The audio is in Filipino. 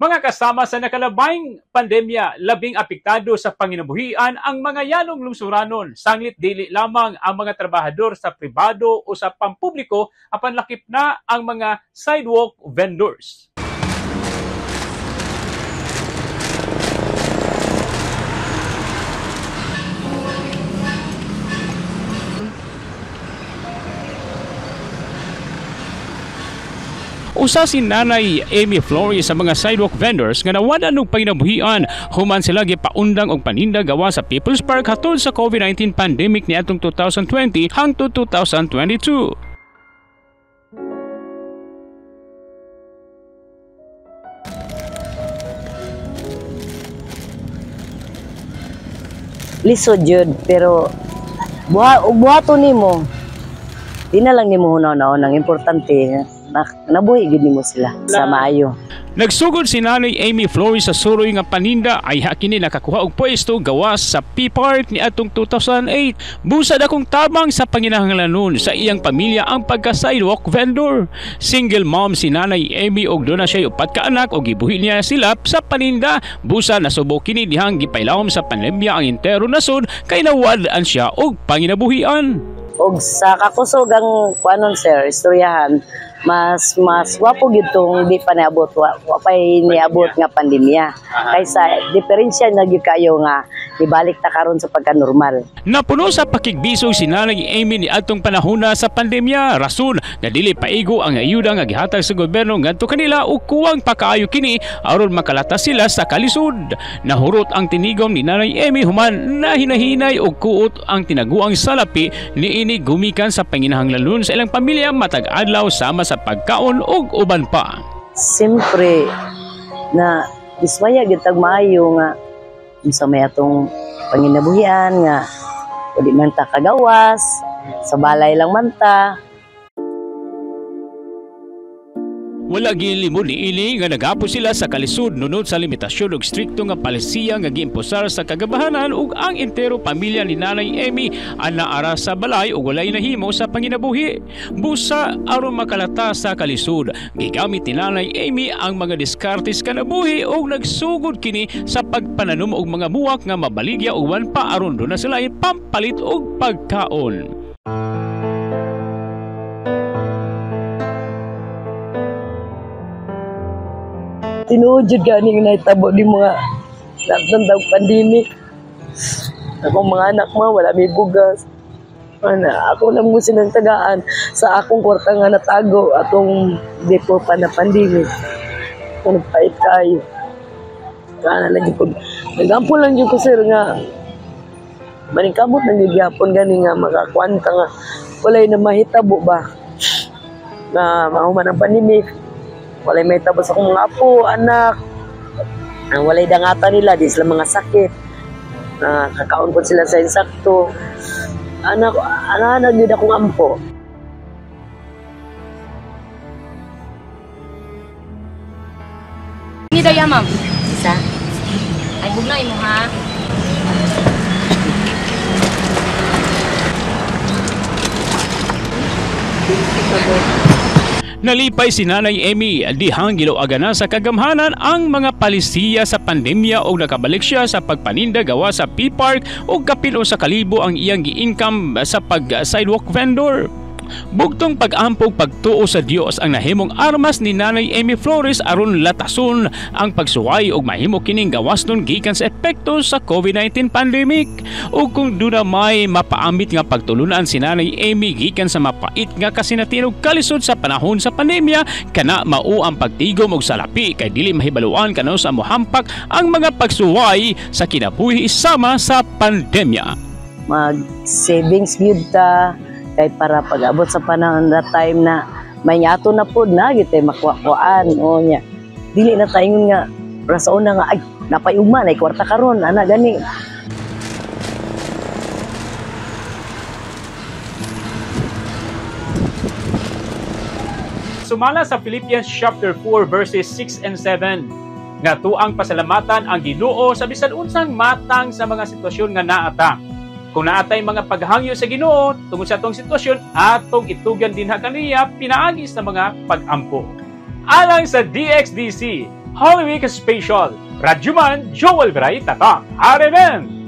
Mga kasama sa nakalabayng pandemya, labing apektado sa panginabuhian ang mga yanong lungsuranon. Sanglit dili lamang ang mga trabahador sa pribado o sa pampubliko apan lakip na ang mga sidewalk vendors. Usa si Nanay Amy Flores sa mga sidewalk vendors nga nawala og panginabuhian human sila gipaundang og paninda gawa sa People's Park hatod sa COVID-19 pandemic niadtong 2020 hangtod 2022. lisod yun pero buha buhato nimo di na lang nimo hunaw-hunaw ang importante na nabuhi gid nimo sila sa maayo Nagsugod si Nanay Amy Flores sa suroy nga paninda ay hakini nakakuha og pwesto gawas sa P-Park ni atong 2008. Busad akong tabang sa panginahanglanon sa iyang pamilya ang pagka-sidewalk vendor. Single mom si Nanay Amy og doon na siya upat ka anak og gibuhi niya sila sa paninda. Busa na subok kini dihang gipailawom sa pandemya ang entero nasod kay nawadaan siya og panginabuhian. Og sa kakusog ang kuanon sir istoryahan mas mas wapo gyud tong di pa niabot wa, wa pa niabot nga pandemya. Kaysa diferensya na gyud kayo nga ibalik ta karon sa pagka-normal Napuno sa pakigbisog si Nanay Amy ni atong panahona sa pandemya. Rason na dili paigo ang ayuda nga gihatag sa gobyerno ngadto kanila ug kuwang pakaayo kini aron makalata sila sa kalisod. Nahurot ang tinigom ni Nanay Amy human na hinahinay og kuot ang tinaguang salapi ni ini gumikan sa panginahanglanon sa ilang pamilya matag adlaw sama sa pagkaon ug uban pa. siyempre na dismaya gyud tag maayo nga unsa may atong panginabuhian nga wali man ta kagawas sa balay lang man ta Wala gilimod ni ili nga nagapo sila sa kalisod nunod sa limitasyon ug strikto nga palisiya nga giimposar sa kagabahanan ug ang entero pamilya ni Nanay Amy ang naara sa balay ug walay nahimo sa panginabuhi. Busa aron makalata sa kalisod, gigamit ni Nanay Amy ang mga diskartes kanabuhi ug nagsugod kini sa pagpananom og mga buwak nga mabaligya ug wan pa aron do na sila pampalit og pagkaon. Tinuod gani nga nahitabo di mga nagtandang pandemic. Akong mga anak mo wala may bugas. Ana ako lang mo silang tagaan sa akong kwarta nga natago atong depo pa na pandemic. Kung nagpait kayo. Kana lagi ko nagampo lang yun ko sir nga maningkamot na yung gyapon gani nga makakwanta nga. Walay na mahitabo ba? Na mahuman ang pandemic walay may tabos akong mga apo, anak. Ang walay dangata nila, di sila mga sakit. Na kakaon po sila sa insakto. Anak, anak, yun akong ampo. Ni daya ma'am. Isa? Ay bugnay mo ha. Nalipay si Nanay Amy dihang giloaga na sa kagamhanan ang mga palisiya sa pandemya o nakabalik siya sa pagpaninda gawa sa P-Park o kapilo sa kalibo ang iyang gi-income sa pag-sidewalk vendor. Bugtong pag-ampog pagtuo sa Dios ang nahimong armas ni Nanay Amy Flores aron latason ang pagsuway og mahimo kining gawas nun gikan sa epekto sa COVID-19 pandemic. Ug kung duna may mapaambit nga pagtulunan si Nanay Amy gikan sa mapait nga kasinatinog kalisod sa panahon sa pandemya kana mao ang pagtigom og salapi kay dili mahibaluan kanaw sa mohampak ang mga pagsuway sa kinabuhi sama sa pandemya. Mag savings gyud ta kay para pag-abot sa panahon na time na may ato na pod na gitay makuhaan o nya. Dili na tayo nga rasa una nga ay napayugma na kwarta karon ana gani Sumala sa Philippians chapter 4 verses 6 and 7 nga tuang pasalamatan ang Ginoo sa bisan unsang matang sa mga sitwasyon nga naata. Kung naatay mga paghangyo sa Ginoo tungod sa atong sitwasyon, atong itugan din kaniya pinaagi sa mga pag-ampo. Alang sa DXDC, Holy Week Special. Radyoman Joel Bray Tatang RMN.